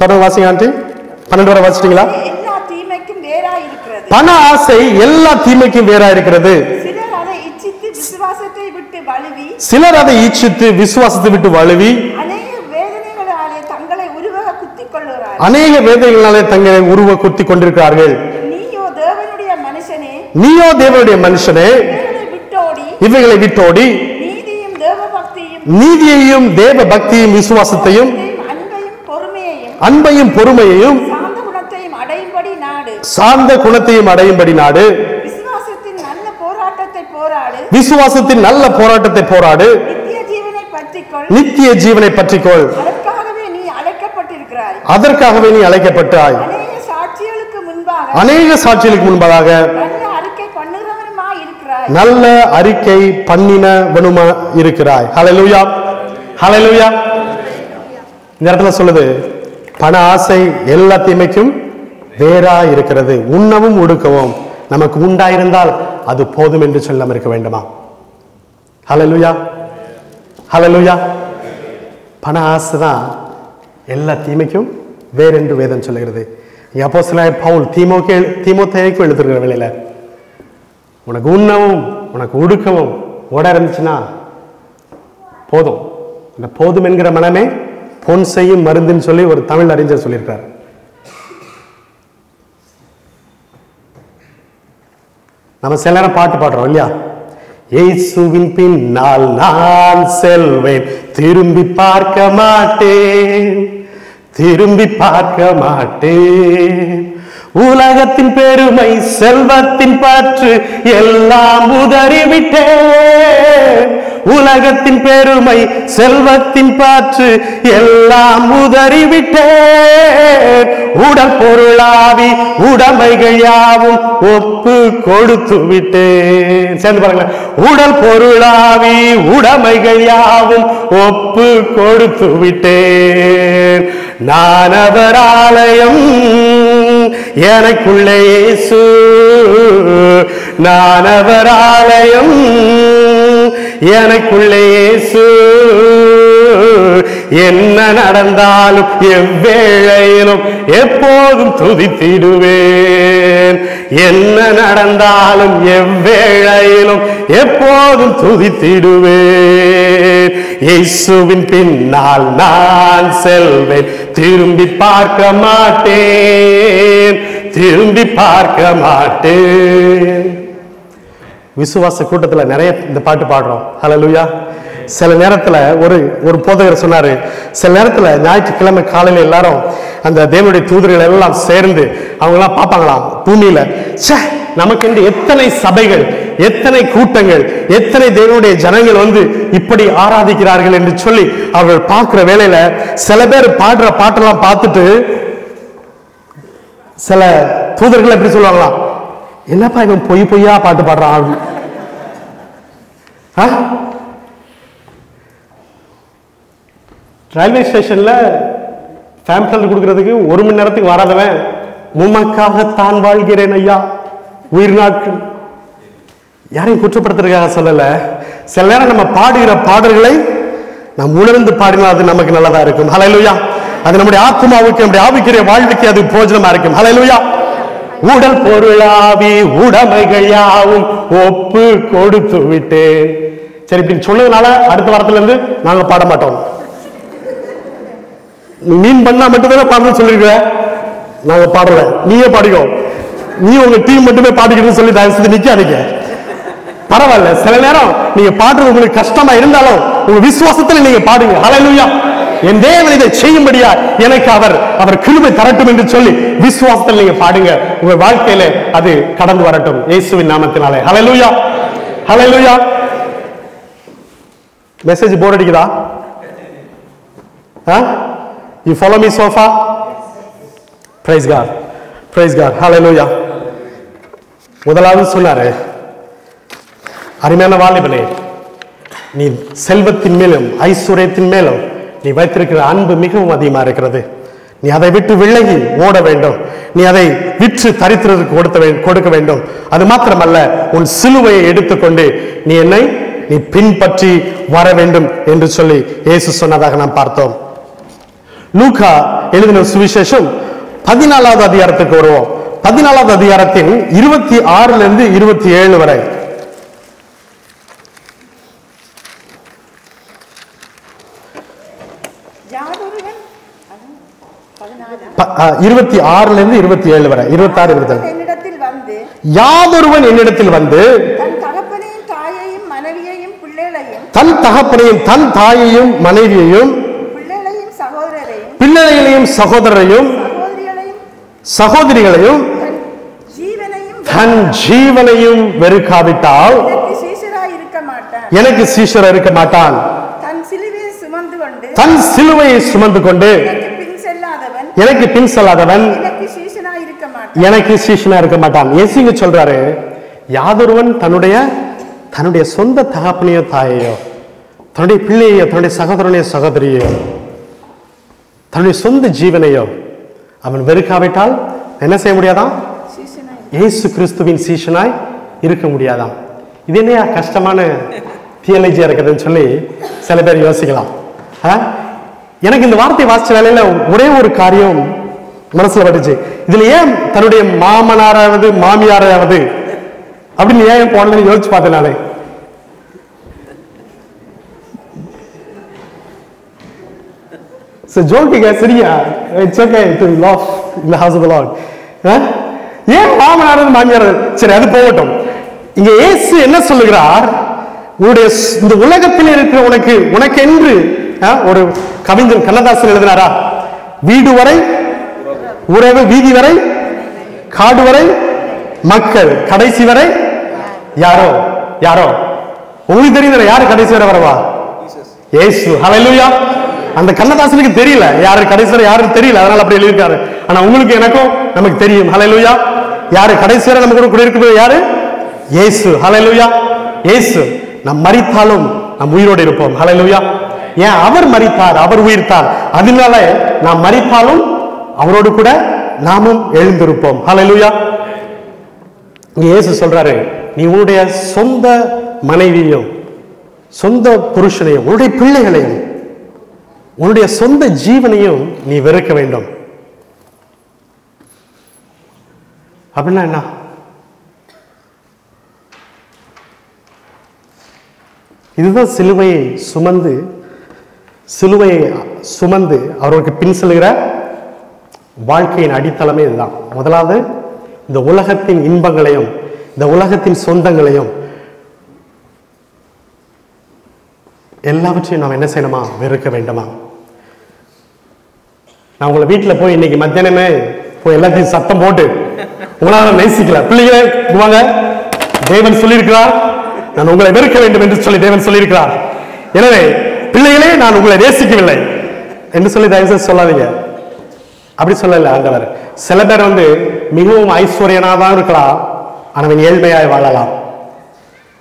தொடர்ந்து வாசிங்க ஆண்டி. பன்னெண்டு வரை வாசிட்டீங்களா பண ஆசை எல்லா தீமைக்கும் வேறா இருக்கிறது. சிலர் அதை ஈச்சித்து விசுவாசத்தை விட்டு வழுவி அநேக வேதனைகளாலே தங்களை உருவ குத்தி கொண்டிருக்கிறார்கள். நீயோ தேவனுடைய மனுஷனே இவைகளை விட்டோடி நீதியையும் தேவ பக்தியும் விசுவாசத்தையும் அன்பையும் பொறுமையையும் சார்ந்த குணத்தையும் அடையும்படி நாடு. விசுவாசத்தின் நல்ல போராட்டத்தை போராடு. விசுவாசத்தின் நல்ல போராட்டத்தை போராடு. நித்திய ஜீவனை பற்றிக்கொள். அதற்காகவே நீ அழைக்கப்பட்டாய். அநேக சாட்சிகளுக்கு முன்பதாக நல்ல அறிக்கை பண்ணினவனுமா இருக்கிறாய். ஹalleluya ஹalleluya இந்த இடத்துல சொல்லுது பண ஆசை எல்லா தீமைக்கும் வேறா இருக்கிறது. உண்ணவும் ஒடுக்கவும். நமக்கு உண்டாயிருந்தால் அது போதும் என்று சொல்லாமல் இருக்க வேண்டுமா? ஹலலுயா ஹலலுயா பண ஆசை தான் எல்லா தீமைக்கும் வேறென்று வேதம் சொல்லுகிறது. அப்போ சில பவுல் தீமோக்கு தீமோத்தேய்க்கு எழுதுகிற வேலையில உனக்கு உண்ணவும் உனக்கு உடுக்கவும் ஓட இருந்துச்சுன்னா போதும். அந்த போதும் என்கிற மனமே பொன் செய்யும் மருந்துன்னு சொல்லி ஒரு தமிழ் அறிஞர் சொல்லியிருக்கார். நம்ம சில நேரம் பாட்டு பாடுறோம் இல்லையா? ஏசுவின் பின்னால் நான் செல்வேன். திரும்பி பார்க்க மாட்டேன். திரும்பி பார்க்க மாட்டேன். உலகத்தின் பெருமை செல்வத்தின் பற்று எல்லாம் உதறிவிட்டேன். உலகத்தின் பெருமை செல்வத்தின் பாற்று எல்லாம் உதறிவிட்டேன். உடல் பொருளாவி உடமைகள் யாவும் ஒப்பு கொடுத்து விட்டேன். சேர்ந்து பாருங்களேன். உடல் பொருளாவி உடமைகள் யாவும் ஒப்பு கொடுத்து விட்டேன். நான் அவர் ஆலயம் எனக்குள்ளே இயேசு நான் அவர் ஆலயம் எனக்குள்ளே இயேசு. என்ன நடந்தாலும் எவ்வேளையிலும் எப்போதும் துதித்திடுவேன். என்ன நடந்தாலும் எவ்வேளையிலும் எப்போதும் துதித்திடுவேன். இயேசுவின் பின்னால் நான் செல்வேன். திரும்பி பார்க்க மாட்டேன். திரும்பி பார்க்க மாட்டேன். விசுவாச கூட்டத்துல நிறைய இந்த பாட்டு பாடுறோம். ஹalleluya சில நேரத்துல ஒரு ஒரு போதகர் சொன்னாரு சில நேரத்துல ஞாயிற்றுக்கிழமை காலையில எல்லாரும் அந்த தேவனுடைய தூதர்கள் எல்லாம் சேர்ந்து அவங்க எல்லாம் பார்ப்பாங்களாம் பூமியில. ச்சே நமக்கு என்று எத்தனை சபைகள் எத்தனை கூட்டங்கள் எத்தனை தேவனுடைய ஜனங்கள் வந்து இப்படி ஆராதிக்கிறார்கள் என்று சொல்லி அவர்கள் பார்க்குற வேலையில சில பேர் பாடுற பாட்டெல்லாம் பார்த்துட்டு சில தூதர்கள் எப்படி சொல்லுவாங்களாம் என்னப்பா இவன் பொய் பொய்யா பாட்டு பாடுறான்? ஆ? ரயில்வே ஸ்டேஷன்ல சாம்பிள் கொடுக்கறதுக்கு ஒரு மணி நேரத்துக்கு வராதவன் உமக்காகத்தான் வாழ்கிறேன் ஐயா உயிர் நாட்கள். யாரையும் குற்றப்படுத்துறதுக்காக சொல்லல. சில நேரம் நம்ம பாடுகிற பாடல்களை நாம் உணர்ந்து பாடினால் அது நமக்கு நல்லதா இருக்கும். ஹலலுயா அது நம்முடைய ஆத்மாவுக்கு நம்முடைய ஆவிக்கிற வாழ்வுக்கு அது போஜனமா இருக்கும். ஹலலுயா உடல் பொருளாவி உடமைகள் யாவும் ஒப்பு கொடுத்து விட்டேன். சரி இப்படி சொன்னதுனால அடுத்த வாரத்துல இருந்து நாங்க பாட மாட்டோம். மீன் பண்ணா மட்டும்தானே பாடணும்னு சொல்லிருக்க நாங்க பாடல. நீயே பாடிக்கோ. நீ உங்க டீம் மட்டுமே பாடிக்கணும்னு சொல்லி தயவு செஞ்சு நிக்காதீங்க பரவாயில்ல. சில நேரம் நீங்க பாடுறது உங்களுக்கு கஷ்டமா இருந்தாலும் உங்க விசுவாசத்துல நீங்க பாடுங்க. ஹalleluya என் தேவன் இதை செய்யும்படியா எனக்கு அவர் அவர் கிருபை தரட்டும் என்று சொல்லி விசுவாசத்தில் நீங்க பாடுங்க. உங்க வாழ்க்கையில அது கடந்து வரட்டும். இயேசுவின் நாமத்தினாலே. ஹலலூயா ஹலலூயா மெசேஜ் போர் அடிக்குதா? You follow me sofa prize car prize car hallelujah முதலாவது சொன்னாரு அருமையான வாலிபனே நீ செல்வத்தின் மேலும் ஐஸ்வர்யத்தின் மேலும் நீ வைத்திருக்கிற அன்பு மிகவும் அதிகமா இருக்கிறது. நீ அதை விட்டு விலகி ஓட வேண்டும். நீ அதை விற்று தரித்திரத்துக்கு கொடுத்த கொடுக்க வேண்டும். அது மாத்திரமல்ல உன் சிலுவையை எடுத்துக்கொண்டு நீ என்னை நீ பின்பற்றி வர வேண்டும் என்று சொல்லி இயேசு சொன்னதாக நாம் பார்த்தோம். லூகா எழுதின சுவிசேஷம் பதினாலாவது அதிகாரத்துக்கு வருவோம். பதினாலாவது அதிகாரத்தின் இருபத்தி ஆறுல இருந்து இருபத்தி ஏழு வரை யாதொருவன் அது பதினாலாம் ப- ஆ, இருபத்தி ஆறுல இருந்து இருபத்தி ஏழு வரை. இருபத்தி ஆறு இருபத்தி யாதொருவன் என்னிடத்தில் வந்து தன் தகப்பனையும் தன் தாயையும் மனைவியையும் பிள்ளைகளையும் சகோதரரையும் சகோதரிகளையும் தன் ஜீவனையும் வெறுக்காவிட்டால் எனக்கு சீஷர் இருக்க மாட்டான். தன் சிலுவையை சுமந்து கொண்டு தன் சிலுவையை சுமந்து கொண்டு எனக்கு பின் செல்லாதவன் எனக்கு சீஷனா இருக்க மாட்டான். இயேசுங்க சொல்றாரு யாதொருவன் தன்னுடைய தன்னுடைய சொந்த தகப்பனையோ தாயையோ தன்னுடைய பிள்ளையோ தன்னுடைய சகோதரனையோ சகோதரியோ தன்னுடைய சொந்த ஜீவனையோ அவன் வெறுக்காவிட்டால் என்ன செய்ய முடியாதான் இயேசு கிறிஸ்துவின் சீஷனாய் இருக்க முடியாதாம். இது என்னையா கஷ்டமான தியாலஜியா இருக்குதுன்னு சொல்லி சில பேர் யோசிக்கலாம்? எனக்கு இந்த வார்த்தை வாசிச்ச வேலையில ஒரே ஒரு காரியம் மனசுல பட்டுச்சு இதுல ஏன் தன்னுடைய மாமனாராவது மாமியாராவது அப்படின்னு ஏன் போனதுன்னு யோசிச்சு பார்த்தேன் நானே. So joking சரியா? It's okay to laugh in the house of the Lord ஏன் மாமனார் மாமியார் சரி அது போகட்டும். இங்க இயேசு என்ன சொல்லுகிறார்? உன்னுடைய இந்த உலகத்தில் இருக்கிற உனக்கு உனக்கென்று ஒரு கவிஞர் கண்ணதாசன் எழுதினாரா? வீடு வரை உறவு வீதி வரை காடு வரை மக்கள் கடைசி வரை யாரோ யாரோ? உங்களுக்கு தெரியுது யாரு கடைசி வரை வரவா? ஏசு. ஹalleluya அந்த கண்ணதாசனுக்கு தெரியல யாரு கடைசி வரை யாருன்னு தெரியல. அதனால அப்படி எழுதியிருக்காரு. ஆனா உங்களுக்கு எனக்கும் நமக்கு தெரியும். ஹalleluya யாரு கடைசி வரை நம்ம கூட கூட இருக்கிறது யாரு? ஏசு. ஹalleluya ஏசு. நம் மறித்தாலும் நம் உயிரோடு இருப்போம். ஹalleluya ஏன் அவர் மறித்தார் அவர் உயிர்த்தார்? அதனால நாம் மறிப்பாலும் அவரோடு கூட நாமும் எழுந்திருப்போம். ஹலலுயா இயேசு சொல்றாரு நீ உன்னுடைய சொந்த மனைவியையும் சொந்த புருஷனையும் உன்னுடைய பிள்ளைகளையும் உன்னுடைய சொந்த ஜீவனையும் நீ வெறுக்க வேண்டும். அப்படின்னா என்ன? இதுதான் சிலுவையை சுமந்து சிலுவையை சுமந்து அவருக்கு பின் செல்கிற வாழ்க்கையின் அடித்தளமே இதுதான். முதலாவது இந்த உலகத்தின் இன்பங்களையும் இந்த உலகத்தின் சொந்தங்களையும் எல்லாவற்றையும் நாம் என்ன செய்யணுமா? வெறுக்க வேண்டுமா? நான் உங்களை வீட்டில் போய் இன்னைக்கு மத்தியானமே போய் எல்லாத்தையும் சத்தம் போட்டு உங்களால நேசிக்கல. பிள்ளைகளே வாங்க. தேவன் சொல்லியிருக்கிறார். நான் உங்களை வெறுக்க வேண்டும் என்று சொல்லி தேவன் சொல்லியிருக்கிறார். எனவே பிள்ளைகளே நான் உங்களை நேசிக்கவில்லை. என்று சொல்லி தயவு செய்து சொல்லாதீங்க. அப்படி சொல்லல ஆண்டவர். சில பேர் வந்து மிகவும் ஐஸ்வர்யனா தான் இருக்கலாம் ஆனால் அவன் ஏழ்மையாய் வாழலாம்.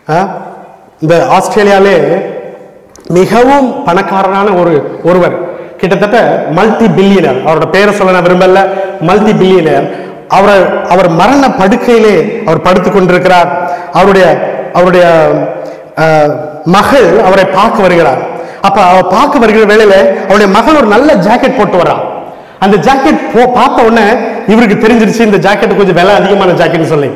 ஆ? இந்த ஆஸ்திரேலியாலே மிகவும் பணக்காரனான ஒரு ஒருவர் கிட்டத்தட்ட மல்டி பில்லியனர் அவரோட பேரை சொல்ல நான் விரும்பல மல்டி பில்லியனர் அவரை அவர் மரண படுக்கையிலே அவர் படுத்து கொண்டிருக்கிறார். அவருடைய அவருடைய மகள் அவரை பார்க்க வருகிறார். அப்ப அவ பார்க்க வருகிற வேலையில அவளுடைய மகள் ஒரு நல்ல ஜாக்கெட் போட்டு வரான் அந்த ஜாக்கெட் போ பார்த்த உடனே இவருக்கு தெரிஞ்சிருச்சு இந்த ஜாக்கெட் கொஞ்சம் விலை அதிகமான ஜாக்கெட்னு சொல்லி.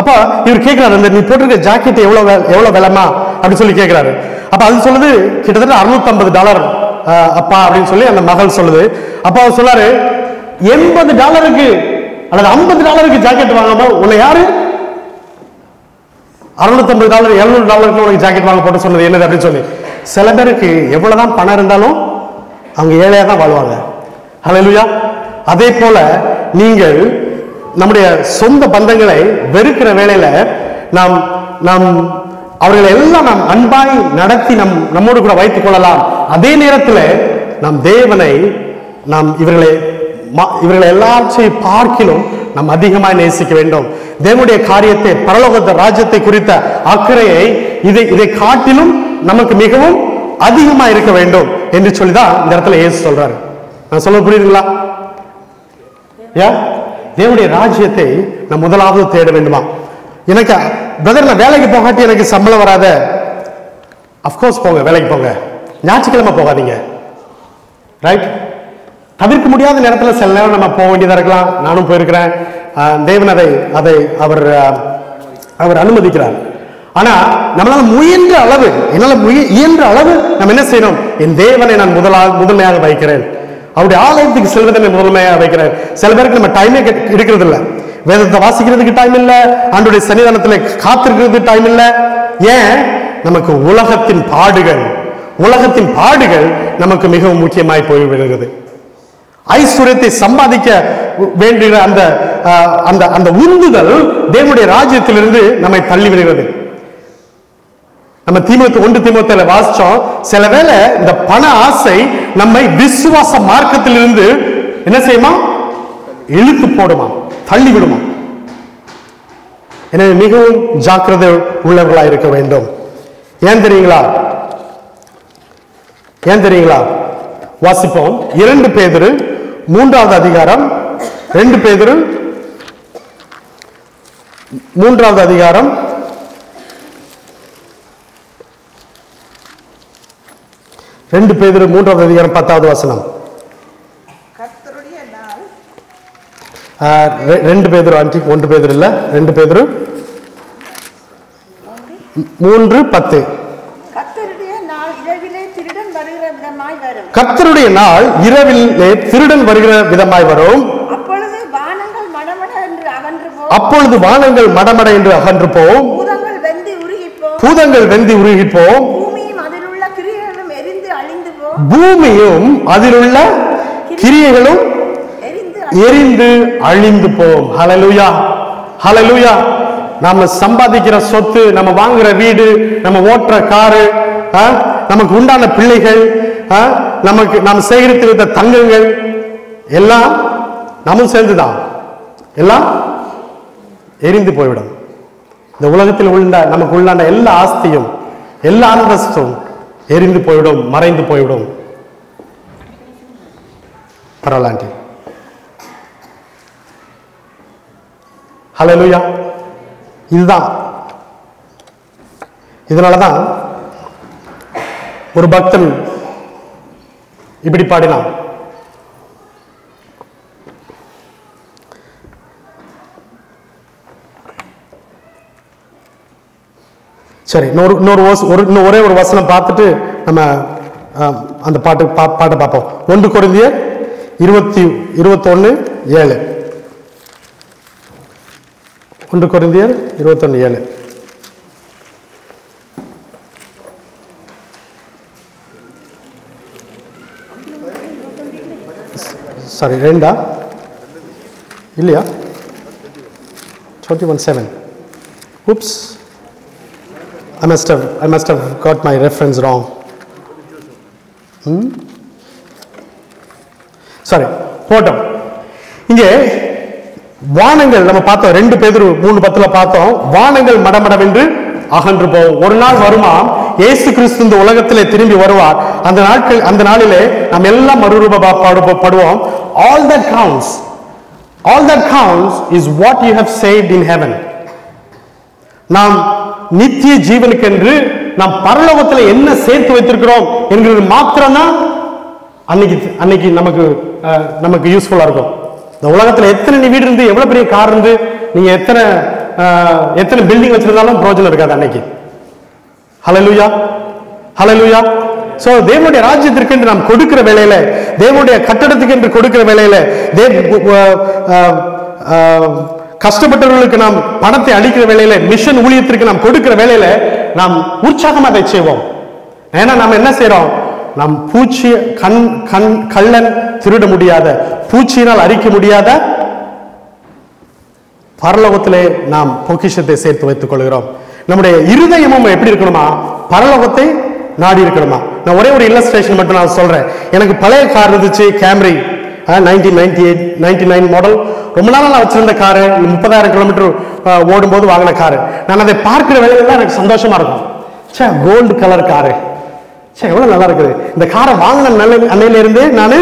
அப்ப இவர் கேட்கிறாரு அந்த நீ போட்டிருக்க ஜாக்கெட் எவ்வளவு எவ்வளவு விலைமா அப்படின்னு சொல்லி கேட்கிறாரு அப்ப அது சொல்லுது கிட்டத்தட்ட 650 டாலர் அப்பா அப்படின்னு சொல்லி அந்த மகள் சொல்லுது. அப்போ அவர் சொல்லாரு எண்பது டாலருக்கு அல்லது 50 டாலருக்கு ஜாக்கெட் வாங்காம உன்னை யாரு? 650 டாலர் 700 டாலருக்கு உனக்கு ஜாக்கெட் வாங்க போட்டு சொன்னது என்னது அப்படின்னு சொல்லி. சில பேருக்கு எவ்வளவுதான் பணம் இருந்தாலும் அவங்க ஏழையாக தான் வாழ்வாங்க. ஹalleluya அதே போல நீங்கள் நம்முடைய சொந்த பந்தங்களை வெறுக்கிற வேலையில நாம் நாம் அவர்களை எல்லாம் நாம் அன்பாய் நடத்தி நம் நம்மோடு கூட வைத்துக் கொள்ளலாம். அதே நேரத்தில் நம் தேவனை நாம் இவர்களை இவர்களை எல்லாற்றையும் பார்க்கிலும் நாம் அதிகமாக நேசிக்க வேண்டும். தேவனுடைய காரியத்தை பரலோகத்த ராஜ்யத்தை குறித்த அக்கறையை இதை இதை காட்டிலும் நமக்கு மிகவும் அதிகமா இருக்க வேண்டும் என்று சொல்லிதான் இந்த இடத்துல ஏசு சொல்றாரு. நான் சொல்ல புரியுதுங்களா? ஏன் தேவனுடைய ராஜ்யத்தை நான் முதலாவது தேட வேண்டுமா? எனக்கு பிரதர் நான் வேலைக்கு போகாட்டி எனக்கு சம்பளம் வராத. அஃப்கோர்ஸ் போங்க வேலைக்கு போங்க. ஞாயிற்றுக்கிழமை போகாதீங்க. ரைட் தவிர்க்க முடியாத நேரத்தில் சில நேரம் நம்ம போக வேண்டியதாக இருக்கலாம். நானும் போயிருக்கிறேன். தேவன் அதை அதை அவர் அவர் அனுமதிக்கிறார். ஆனா நம்மளால முயன்ற அளவு என்னால முய இயன்ற அளவு நம்ம என்ன செய்யணும்? என் தேவனை நான் முதலா முதன்மையாக வைக்கிறேன். அவருடைய ஆலயத்துக்கு செல்வதை முதன்மையாக வைக்கிறேன். சில பேருக்கு நம்ம டைமே எடுக்கிறது இல்லை வேதத்தை வாசிக்கிறதுக்கு டைம் இல்லை. ஆண்டுடைய சன்னிதானத்தில் காத்திருக்கிறது டைம் இல்லை. ஏன்? நமக்கு உலகத்தின் பாடுகள் உலகத்தின் பாடுகள் நமக்கு மிகவும் முக்கியமாய் போய் விடுகிறது ஐஸ்வர்யத்தை சம்பாதிக்க வேண்டுகிற அந்த அந்த அந்த உந்துதல் தேவனுடைய ராஜ்யத்திலிருந்து நம்மை தள்ளிவிடுகிறது நம்ம தீமத்து ஒன்று தீமத்தில் வாசிச்சோம். சில வேளை இந்த பண ஆசை நம்மை விசுவாச மார்க்கத்திலிருந்து என்ன செய்யுமா? இழுத்து போடுமா? தள்ளி விடுமா? எனவே மிகவும் ஜாக்கிரதை உள்ளவர்களா இருக்க வேண்டும். ஏன் தெரியுங்களா? ஏன் தெரியுங்களா? வாசிப்போம். இரண்டு பேதரு மூன்றாவது அதிகாரம் ரெண்டு பேதரு மூன்றாவது அதிகாரம் ரெண்டு பேதுரு மூன்றாவது அதிகாரம் பத்தாவது வசனம். ரெண்டு பேதுரு ஆண்டி ஒன்று பேதுரு இல்ல ரெண்டு பேதுரு. மூன்று பத்து. கர்த்தருடைய நாள் இரவிலே திருடன் வருகிற விதமாய் வரும். அப்பொழுது வானங்கள் மடமட என்று அகன்று போம் பூதங்கள் வெந்தி உருகிப்போம் பூதங்கள் வெந்தி உருகி போம் பூமியும் அதிலுள்ள கிரியைகளும் எரிந்து அழிந்து போம் பூமியும் அதிலுள்ள கிரியைகளும் எரிந்து அழிந்து போகும். ஹலலுயா ஹலலுயா நாம சம்பாதிக்கிற சொத்து நம்ம வாங்குற வீடு நம்ம ஓட்டுற காரு நமக்கு உண்டான பிள்ளைகள் நமக்கு நாம் சேகரித்து வைத்த தங்கங்கள் எல்லாம் நம்மும் சேர்ந்துதான். எல்லாம் எரிந்து போய்விடும். இந்த உலகத்தில் உள்ள நமக்கு உள்ளான எல்லா ஆஸ்தியும் எல்லா அந்தஸ்தும் எரிந்து போய்விடும் மறைந்து போய்விடும். பரவாயில்லாண்டி ஹalleluya இதுதான். இதனால தான் ஒரு பக்தன் இப்படி பாடினான். சரி இன்னொரு இன்னொரு வச- ஒரு இன்னும் ஒரே ஒரு வசனம் பார்த்துட்டு நம்ம அந்த பாட்டு பா- பாட்டை பார்ப்போம். ஒன்று குறைந்திய இருபத்தி இருபத்தொன்னு ஏழு. ஒன்று குறைந்தியர் இருபத்தொன்னு ஏழு. சாரி ரெண்டா? இல்லையா? Twenty one seven oops I must have I must have got my reference wrong. Hmm? Sorry போட்டோம். இங்கே வானங்கள் நம்ம பார்த்தோம் ரெண்டு பேர் மூணு பத்துல பார்த்தோம். வானங்கள் மடமடவென்று அகன்று போகும் ஒரு நாள் வருமாம் ஏசு கிறிஸ்து இந்த உலகத்திலே திரும்பி வருவார். அந்த நாட்கள் அந்த நாளிலே நாம் எல்லாம் மறுரூபப்படுவோம். All that counts all that counts is what you have saved in heaven நாம் நித்திய ஜீவனுக்கென்று நாம் பரலோகத்தில் என்ன சேர்த்து வைத்திருக்கிறோம் என்கிறது மாத்திரம்தான் அன்னைக்கு அன்னைக்கு நமக்கு நமக்கு யூஸ்ஃபுல்லாக இருக்கும். இந்த உலகத்தில் எத்தனை நீ வீடு இருந்து எவ்வளோ பெரிய கார் இருந்து நீங்கள் எத்தனை எத்தனை பில்டிங் வச்சிருந்தாலும் பிரயோஜனம் இருக்காது அன்னைக்கு. ஹலோ லூயா ஸோ தேவனுடைய ராஜ்யத்திற்கு என்று நாம் கொடுக்கிற வேலையில் தேவனுடைய கட்டடத்துக்கு என்று கொடுக்கிற வேலையில் தேவ் கஷ்டப்பட்டவர்களுக்கு நாம் பணத்தை அளிக்கிற வேலையில மிஷன் ஊழியத்திற்கு நாம் கொடுக்கிற வேலையில நாம் உற்சாகமாக அதை செய்வோம். ஏன்னா நாம் என்ன செய்யறோம் நாம் பூச்சி கண் கண் கள்ளன் திருட முடியாத பூச்சியினால் அரிக்க முடியாத பரலோகத்திலே நாம் பொக்கிஷத்தை சேர்த்து வைத்துக் கொள்கிறோம். நம்முடைய இருதயமும் எப்படி இருக்கணுமா? பரலோகத்தை நாடி இருக்கணுமா? நான் ஒரே ஒரு இல்லஸ்ட்ரேஷன் மட்டும் நான் சொல்றேன். எனக்கு பழைய கார் இருந்துச்சு Camry nineteen ninety eight ninety nine model ரொம்ப நாளாக நான் வச்சிருந்த காரு முப்பதாயிரம் கிலோமீட்டர் ஓடும்போது வாங்கின காரு நான் அதை பார்க்குற வேலையில எனக்கு சந்தோஷமா இருக்கும். சே கோல்டு கலர் காரு சே எவ்வளோ நல்லா இருக்குது. இந்த காரை வாங்கின நல்ல அன்னையிலேருந்து நான்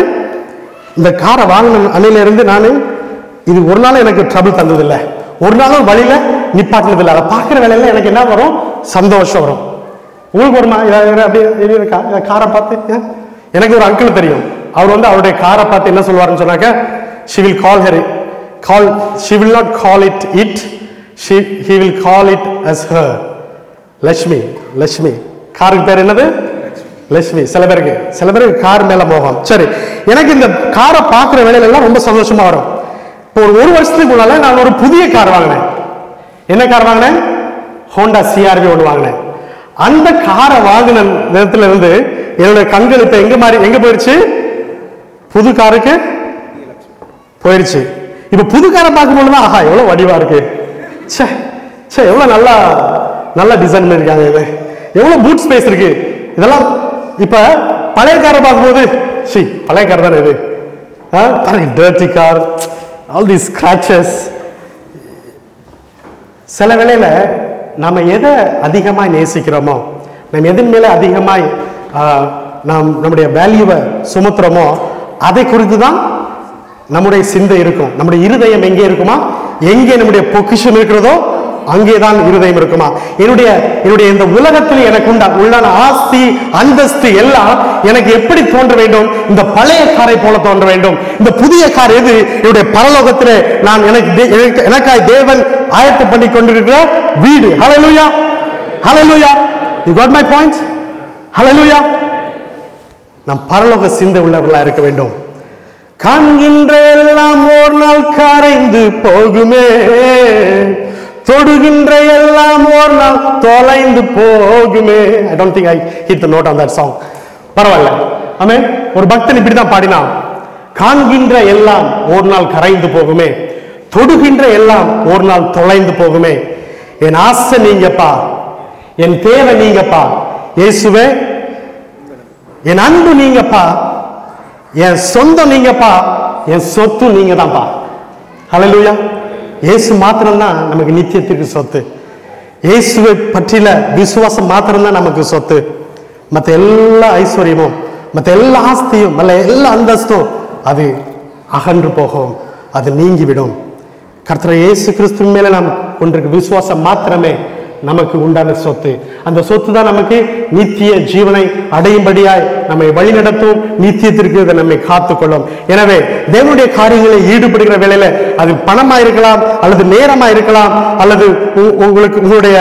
இந்த காரை வாங்கின அன்னையிலேருந்து நான் இது ஒரு நாள் எனக்கு ட்ரபிள் தந்ததில்ல. ஒரு நாளும் வழியில் நிப்பாட்டினதில்லை. அதை பார்க்குற வேலையில எனக்கு என்ன வரும்? சந்தோஷம் வரும். உங்களுக்கு வருமா அப்படியே காரை பார்த்து எனக்கு ஒரு அங்கிள் தெரியும். அவர் வந்து அவருடைய காரை பார்த்து என்ன சொல்லுவாருன்னு சொன்னாக்க she will call her call she will not call it it she he will call it as her. Lakshmi Lakshmi காருக்கு பேர் என்னது? லட்சுமி சில பேருக்கு சில பேருக்கு கார் மேல மோகம். சரி எனக்கு இந்த காரை பார்க்குற வேலையில எல்லாம் ரொம்ப சந்தோஷமா வரும். இப்போ ஒரு ஒரு வருஷத்துக்கு முன்னால நான் ஒரு புதிய கார் வாங்கினேன். என்ன கார் வாங்கினேன்? ஹோண்டா சிஆர்வி ஒன்று வாங்கினேன். அந்த காரை வாங்கின நேரத்துல இருந்து என்னோட கண்கள் இப்போ எங்க மாதிரி எங்க போயிடுச்சு புது காருக்கு போயிடுச்சு இப்போ புது காரை பார்க்கும்போது தான் ஆஹா எவ்வளோ வடிவாக இருக்கு. ச்சே ச்சே எவ்வளோ நல்லா நல்லா டிசைன் பண்ணியிருக்காங்க இது. எவ்வளோ பூட் ஸ்பேஸ் இருக்கு. இதெல்லாம் இப்போ பழைய காரை பார்க்கும்போது சி பழைய கார் தானே இது. ஆ, dirty car all the scratches சில வேளையில் நாம் எதை அதிகமாக நேசிக்கிறோமோ நம்ம எதன் மேலே அதிகமாய் நம் நாம் நம்முடைய வேல்யூவை சுமத்துறோமோ அதை குறித்து தான் நம்முடைய சிந்தை இருக்கும். நம்முடைய இருதயம் எங்கே இருக்குமா? எங்கே நம்முடைய பொக்கிஷம் இருக்கிறதோ அங்கேதான் இருதயம் இருக்குமா? என்னுடைய என்னுடைய இந்த உலகத்தில் எனக்கு உண்டா? உள்ளான ஆஸ்தி அந்தஸ்து எல்லாம் எனக்கு எப்படி தோன்ற வேண்டும்? இந்த பழைய காரை போல தோன்ற வேண்டும். இந்த புதிய கார் எது? என்னுடைய பரலோகத்தில் நான் எனக்கு தே- எனக்கு- எனக்காய் தேவன் ஆயத்தம் பண்ணி கொண்டிருக்கிற வீடு. Hallelujah hallelujah you got my point hallelujah நாம் பரலோக சிந்தை உள்ளவர்களா இருக்க வேண்டும். காண்கின்ற எல்லாம் ஓர் நாள் கரைந்து போகுமே. தொடுகின்ற எல்லாம் ஓர் நாள் தொலைந்து போகுமே. I don't think I hit the note on that song பரவாயில்ல. ஆமே ஒரு பக்தன் இப்படி தான் பாடினான். காண்கின்ற எல்லாம் ஒரு நாள் கரைந்து போகுமே. தொடுகின்ற எல்லாம் ஒரு நாள் தொலைந்து போகுமே. என் ஆசை நீங்கப்பா என் தேவை நீங்கப்பா. இயேசுவே என் அன்பு நீங்கப்பா. என் சொந்தம் நீங்கப்பா என் சொத்து நீங்க தான்ப்பா ஹலலூயா இயேசு மாத்திரம்தான் நமக்கு நித்தியத்திற்கு சொத்து. இயேசுவை பற்றின விசுவாசம் மாத்திரம்தான் நமக்கு சொத்து. மற்ற எல்லா ஐஸ்வர்யமும் மற்ற எல்லா ஆஸ்தியும் மற்ற எல்லா அந்தஸ்தும் அது அகன்று போகும் அது நீங்கிவிடும். கர்த்தர் இயேசு கிறிஸ்துவின் மேலே நாம் கொண்டிருக்க விசுவாசம் மாத்திரமே நமக்கு உண்டான சொத்து. அந்த சொத்து தான் நமக்கு நித்திய ஜீவனை அடையும்படியாய் நம்மை வழிநடத்தும். நித்தியத்திற்கு இதை நம்மை காத்துக்கொள்ளும். எனவே தேவனுடைய காரியங்களில் ஈடுபடுகிற வேலையில அது பணமா இருக்கலாம் அல்லது நேரமா இருக்கலாம் அல்லது உ- உங்களுக்கு உங்களுடைய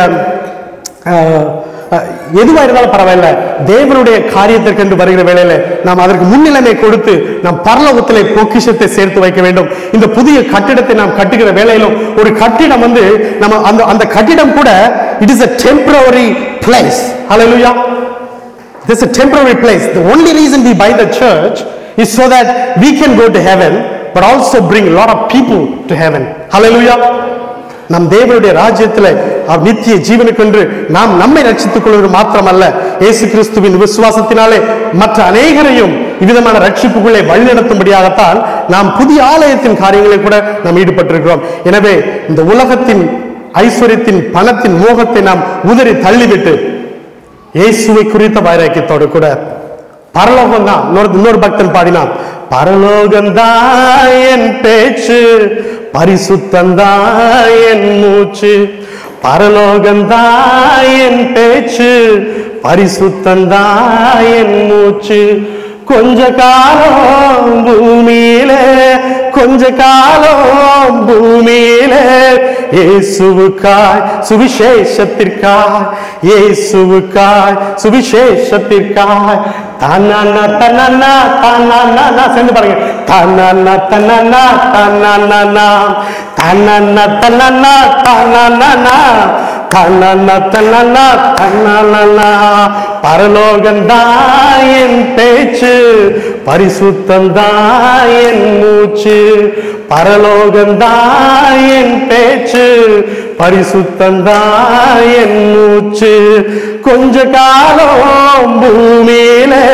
அஹ், எதுவா இருந்தாலும் பரவாயில்ல. தேவனுடைய காரியத்திற்கென்று வருகிற வேளையில நாம் அதற்கு முன்னிலைமை கொடுத்து நாம் பரலோகத்திலே பொக்கிஷத்தை சேர்த்து வைக்க வேண்டும். இந்த புதிய கட்டிடத்தை நாம் கட்டுகிற வேலையிலும் ஒரு கட்டிடம் வந்து நம்ம அந்த அந்த கட்டிடம் கூட it is a temporary place. Hallelujah. This is a temporary place. The only reason we buy the church is so that we can go to heaven but also bring a lot of people to heaven. Hallelujah. நம் தேவனுடைய ராஜ்யத்தில் அவர் நித்திய ஜீவனுக்கென்று நாம் நம்மை ரட்சித்துக் கொள்வது மாத்திரமல்ல. இயேசு கிறிஸ்துவின் விசுவாசத்தினாலே மற்ற அநேகரையும் இவ்விதமான ரட்சிப்புகளை வழிநடத்தும்படியாகத்தான் நாம் புதிய ஆலயத்தின் காரியங்களை கூட நாம் ஈடுபட்டிருக்கிறோம். எனவே இந்த உலகத்தின் ஐஸ்வர்யத்தின் பணத்தின் மோகத்தை நாம் உதறி தள்ளிவிட்டு இயேசுவை குறித்த வைராக்கியத்தோடு கூட பரலோகம் தான் இன்னொரு இன்னொரு பக்தன் பாடினான் பரலோகந்தான் என் பேச்சு பரிசுத்தந்தான் என் மூச்சு. பரலோகந்தான் என் பேச்சு பரிசுத்தந்தான் என் மூச்சு. கொஞ்ச காலம் பூமியிலே கொஞ்ச காலம் பூமியிலே இயேசுவுக்காய் சுவிசேஷத்திற்காய் இயேசுவுக்காய் சுவிசேஷத்திற்காய். தன்னண்ணா தன்னண்ணா தன்னண்ணா சேர்ந்து பாருங்க. தன்னண்ணா தன்னண்ணா தன்னண்ணா தன்னண்ணா தன்னண்ணா தன்னண்ணா பரலோகந்தான் என் பேச்சு பரிசுத்தந்தான் என் மூச்சு. பரலோகந்தான் என் பேச்சு பரிசுத்தந்தான் என் மூச்சு. கொஞ்ச காலம் பூமியிலே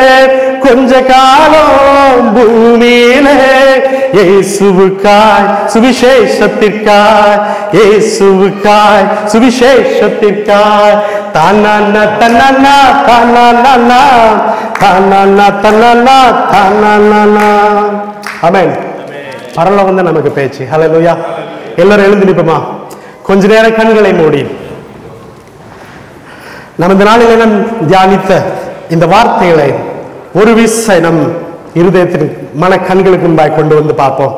கொஞ்ச காலம் பூமியிலே இயேசுவுக்காய் சுவிசேஷத்திற்காய் இயேசுவுக்காய் சுவிசேஷத்திற்காய். தன்னன்ன தன்னன்னா தன்னன்னா தன்னன்னா தன்னன்னா தானா ஆமென் பரலோகம் தான் நமக்கு பேச்சு. ஹலோ ஹalleluya எல்லாரும் எழுந்து நிற்போமா? கொஞ்ச நேரம் கண்களை மூடி. நமது நாளில் நம் தியானித்த இந்த வார்த்தைகளை ஒரு விசை நம் இருதயத்திற்கு மன கண்களுக்கு முன்பாய் கொண்டு வந்து பார்ப்போம்.